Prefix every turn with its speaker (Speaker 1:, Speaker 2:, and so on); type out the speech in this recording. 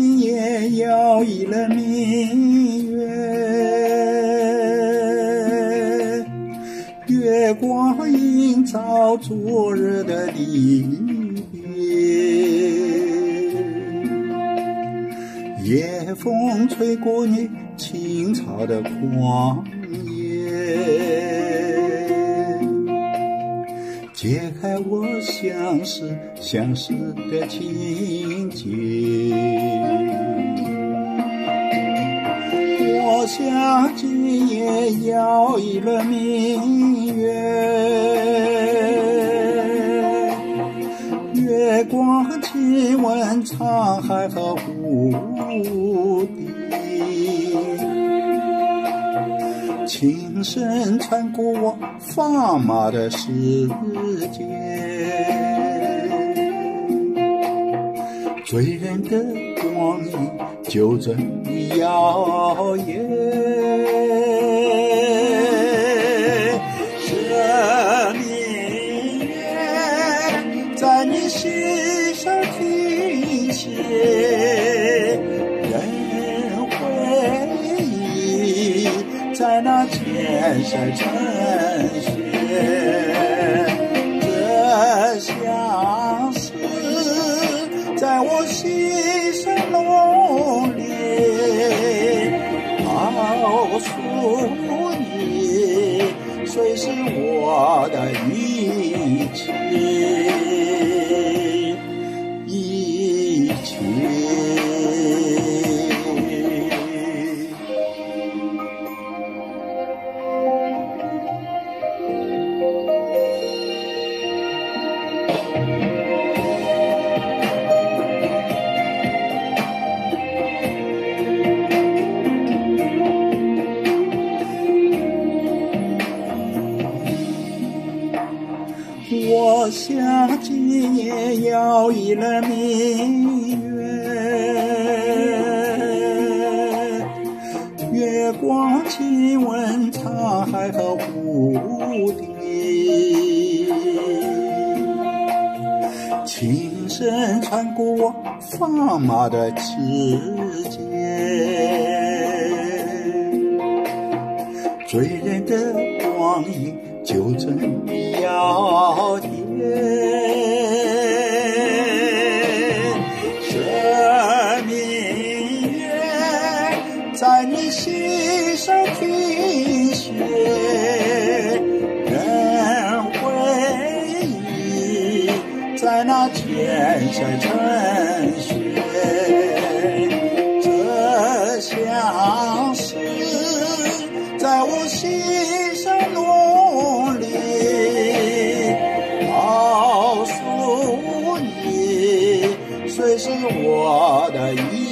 Speaker 1: 今夜摇曳了明月，月光映照昨日的离别，夜风吹过你青草的旷野。解开我相识相识的情结，我想今夜要一轮明月，月光亲吻沧海和湖底。琴声穿过我发麻的世界，醉人的光影就这耀眼。这明月在你心上停歇。千山成雪，这相思在我心上浓烈。告诉你，谁是我的一切？我想今夜摇一轮明月，月光亲吻沧海和湖底，琴声穿过我发麻的指尖，醉人的光影。就这耀在你心上停歇任回忆在那千山沉雪这相思在我心上浓烈告诉你谁是我的一